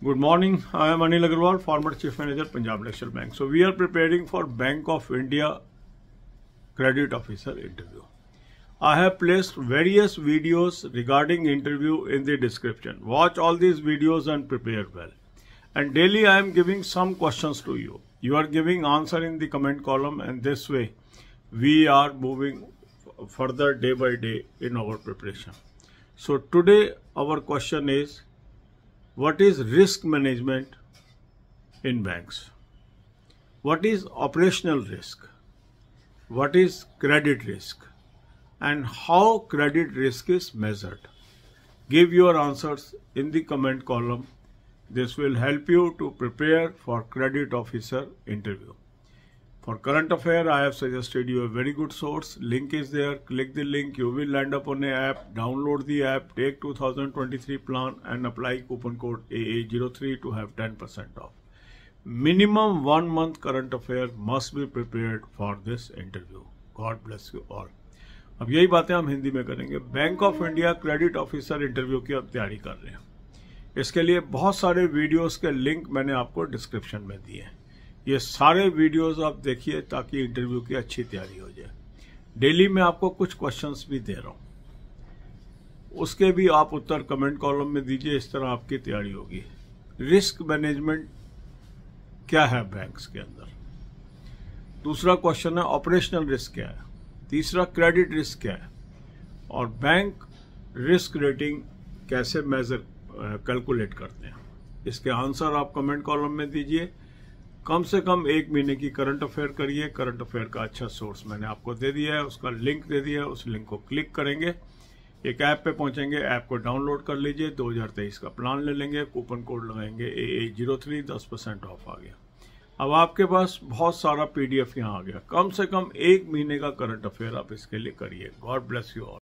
Good morning. I am Anil Agarwal, former Chief Manager, Punjab National Bank. So we are preparing for Bank of India Credit Officer interview. I have placed various videos regarding interview in the description. Watch all these videos and prepare well. And daily I am giving some questions to you. You are giving answer in the comment column and this way we are moving further day by day in our preparation. So today our question is what is risk management in banks? What is operational risk? What is credit risk? And how credit risk is measured? Give your answers in the comment column. This will help you to prepare for credit officer interview. For current affair, I have suggested you a very good source. Link is there. Click the link. You will land up on a app. Download the app. Take 2023 plan and apply coupon code AA03 to have 10% off. Minimum one month current affair must be prepared for this interview. God bless you all. अब यही बातें हम हिंदी में करेंगे Bank of India credit officer interview की अब तैयारी कर रहे हैं इसके लिए बहुत सारे वीडियोस के लिंक मैंने आपको डिस्क्रिप्शन में दिए हैं ये सारे वीडियोस आप देखिए ताकि इंटरव्यू की अच्छी तैयारी हो जाए। डेली में आपको कुछ क्वेश्चंस भी दे रहा हूँ। उसके भी आप उत्तर कमेंट कॉलम में दीजिए, इस तरह आपकी तैयारी होगी। रिस्क मैनेजमेंट क्या है बैंक्स के अंदर? दूसरा क्वेश्चन है ऑपरेशनल रिस्क क्या है? तीसरा क्रेडिट रिस्क क्या है? और बैंक रिस्क रेटिंग कैसे मेजर कैलकुलेट करते हैं? इसके आंसर आप कमेंट कॉलम में दीजिए। कम से कम एक महीने की करंट अफेयर करिए। करंट अफेयर का अच्छा सोर्स मैंने आपको दे दिया है, उसका लिंक दे दिया है, उस लिंक को क्लिक करेंगे। एक ऐप पे पहुँचेंगे ऐप को डाउनलोड कर लीजिए। 2023 का प्लान ले लेंगे। कूपन कोड लगाएँगे ए ए ज़ीरो थ्री दस परसेंट ऑफ़ आ गया। अब आपके पास बहुत सारा पीडीएफ यहाँ आ गया। कम से कम एक महीने का करंट अफेयर आप इसके लिए करिए। God bless you all